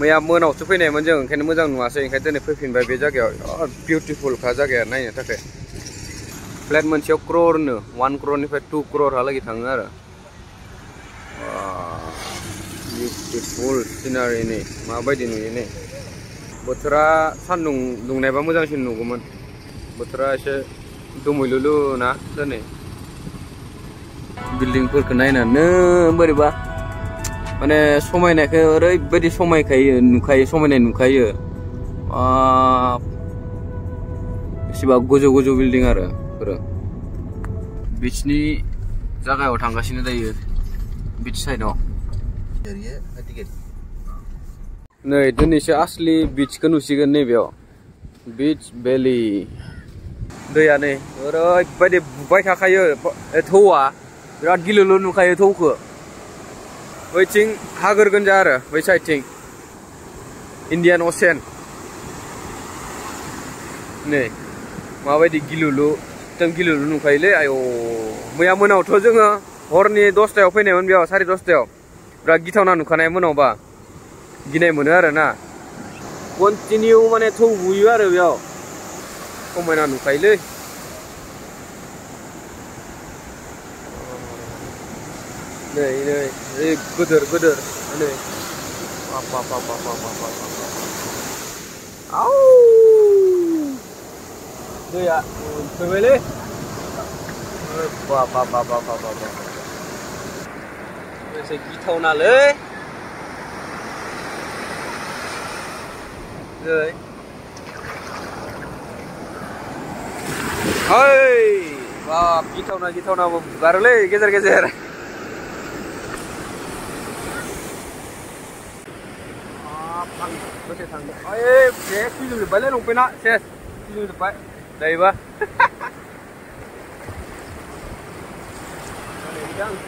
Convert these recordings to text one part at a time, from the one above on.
मैया मोनावसो फैनायमोन जों ओंखायनो मोजां नुवासै ओंखायनो दिनै फैफिनबाय बे जायगायाव बिउटिफुलखा जायगाया नायनो थाखाय फ्लेट मोनसेयाव क्ररनो वान क्ररनिफ्राय टु क्ररहालागै थाङो आरो बिउटिफुल सिनारि नै माबायदि नुयो नै बोथोरा सान्दुं दुंनायबा मोजांसिन नुगौमोन बोथोरा एसे दोमैलुलु ना दिनै बिल्डिंफोरखौ नायनानै बोरैबा माने समायनायखौ ओरैबायदि समायखायो नुखायो समायनाय नुखायो। एसेबा गोजौ गोजौ बिल्डिं आरो बेफोरो। बिचनि जायगायाव थांगासिनो दायो बिच साइडआव। नै दिनैसो आसलि बिचखौ नुसिगोन नैबेयाव बिच भेलि। दैया नै ओरैबायदि बुबाय थाखायो थौआ। बिराद गिलुलु नुखायो थौखौ। Waiting Hagar Ganjara, chính Indian Ocean. Này, mà vậy đi gilulu, tầm gilulu nung khai lệ, ayo, mày am nào thôi chứ ngờ, hôm nay đốt tèo phải này mình biểu sari đốt tèo, ra gitao na nung khai em nào ba, gì gine mình ở na, continue mà nè thu vui ở rồi biểu, không mày na nung khai lệ. Nih, ini, ini gudur, pa pa pa pa apa, apa, apa, apa, apa. Au. pa pa pa pa pa pa pa apa, sẽ đi Ini segitau nale. Rồi. Hey, wow, đi gitau na gitau na, baru le, gezer gezer. thằng nó sẽ thằng ấy thế quy rồi bảy lên lùng bên ạ xe quy rồi bảy à, đây vâng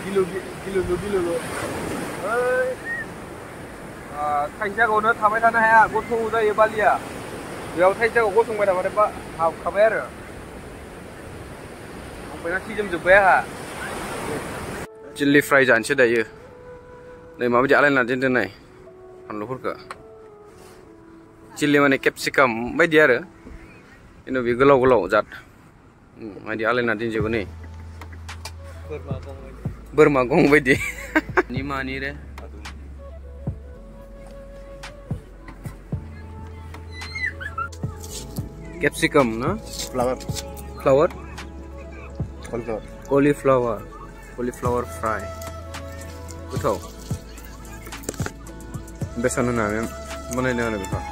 gilulu gilulu gilulu thành ra cô nó tham ấy thằng này à? Cô thu đây ba lia giờ à? thay cho cô xuống bên này ba học khám bé rồi. Không phải nó chỉ chụp bé hả? Chili fry dàn chưa đầy đây mà bây giờ lên là trên trên này. Ăn lúa cả. Chilli मानी केपसिकाम बायदि आरो खिन्थु बे गोलाव गोलाव जात बायदि आलायना दोनजोबो नै बोरमा गं बायदि निमानि रे capsicum flower flower cauliflower cauliflower fry उठाओ बेसन होना बनाने वाले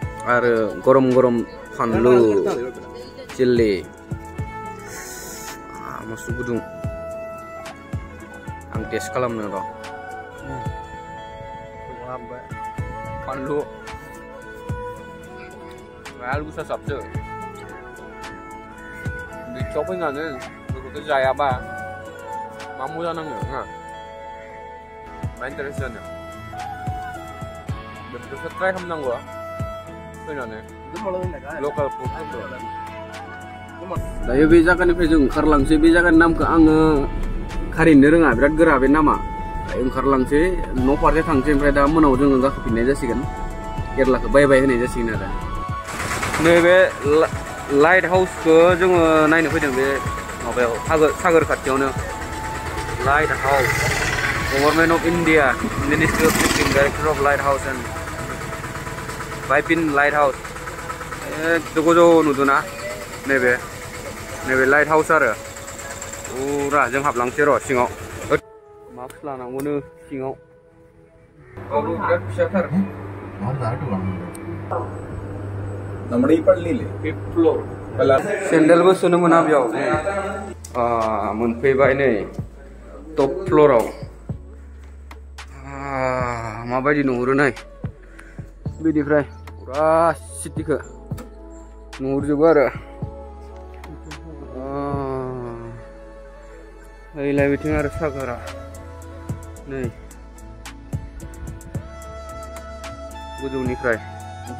आरो गरम गरम फानलु चिल्ली मस्त गुदुं आं टेस्ट खालामनो र' फानलु आलु गोसा साबसो बिचआव फैनानै बेफोरखौ जायाबा मा मोजां नाङो ना मा इन्टारेस्ट जानो बेफोरखौ ट्राइ खालामनांगौ फैनानै लकेल फुडफोरखौ दायो बे जायगानिफ्राय जों ओंखारलांसै बे जायगानि नामखौ आङो खारिनो रोङा बिराद गोरा बे नामा ओंखारलांसै न' फारसे थांसै ओमफ्राय दा मोनाव जोङो गाखोफिननाय जासिगोन केरलाखौ बाय बाय होनाय जासिगोन आरो नैबे लाइट हाउसखौ जोङो नायनो फैदों बे माबायाव सागोर सागोर खाथियावनो lighthouse government of India ministry of fishing director of lighthouse end बाइपिन लाइट हाउस एकदम गोजौ नुदोंना नैबे नैबे लाइट हाउस आरो फुरा जों हाबलांसै र' सिङाव मास्क लानांगौनो सिङाव बावबो बिराद फिसाथार നമ്മുടെ ഈ പള്ളിയില്ലേ सेन्देलबो सोनो मोना बेयाव आ, मोनफैबाय नै टप फ्ल'राव आ, माबायदि नुहुरो नाय बिनिफ्राय फुरा सिटिखौ नुहुरजोबो आरो ओइलाय बिथिं आरो सागोरा नै गोजौनिफ्राय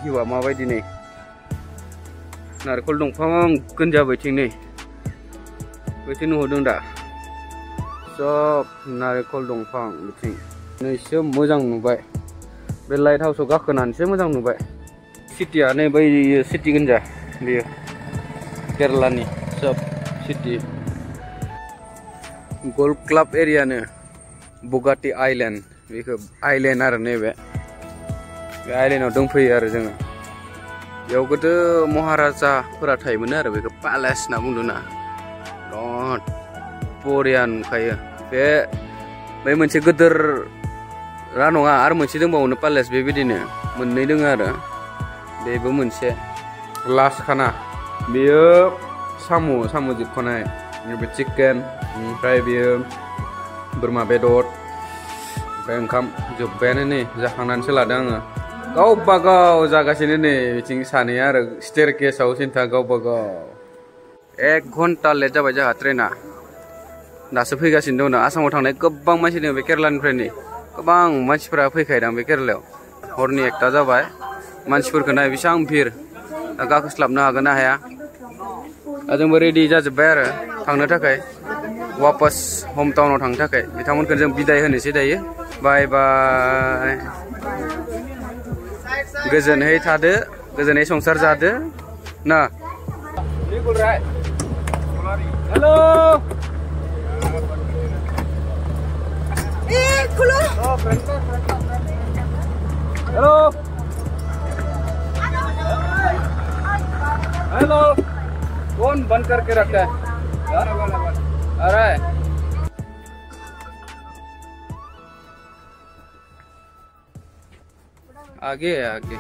भिउआ माबायदि नै नारेंखल दंफां गोनजा बैथिं नै बैथिं नुहुरदों दा सब नारेंखल दंफां बिथिं नैसो मोजां नुबाय बे लाइट हाउसआव गाखोनानैसो मोजां नुबाय सिटिया नै बै सिटि गोनजा बेयो केरेलानि सब सिटि गल्फ क्लाब एरियानो बगाटि आइलेण्ड बेखौ आइलेण्ड आरो नैबे बे आइलेण्डआव दंफैयो आरो जोङो बेयाव गोदो महाराजाफोरा थायोमोन आरो बेखौ पेलेस होनना बुंदों ना बिराद बरिया नुखायो बे बै मोनसे गोदोर रा नङा आरो मोनसे दंबावोनो पेलेस बेबायदिनो मोननै दङ आरो बेबो मोनसे। लास्ट खाना। बेयो साम' साम' जोबखानाय। बे चिकेन ओमफ्राय बेयो बोरमा बेदर। ओमफ्राय ओंखाम जोब्बायानो नै जाखांनानैसो लादों आङो। गावबा गाव जागासिनो नै बिथिं सानैया आरो स्टेर केसाव सिन्था गावबा गाव। एक घन्टा लेट जाबाय जोंहा ट्रेना। दासो फैगासिनो दं आसामाव थांनाय गोबां मानसि दङ बे केरेलानिफ्रायनो गोबां मानसिफोरा फैखायोदां बे केरेलायाव। हरनि एकथा जाबाय। मानसिफोरखौ नाय बेसेबां भिर गाखोस्लाबनो हागोन ना हाया? जोंबो रेडि जाजोब्बाय आरो थांनो थाखाय। वापस हम टाउनाव थांनो थाखाय। बिथांमोनखौ जों बिदाय होनोसै दायो। बाय बाय गोजोनहै थादो। गोजोनै संसार जादो। ना? Hello hello hello. कौन बंद करके रखा है? अरे आगे आगे।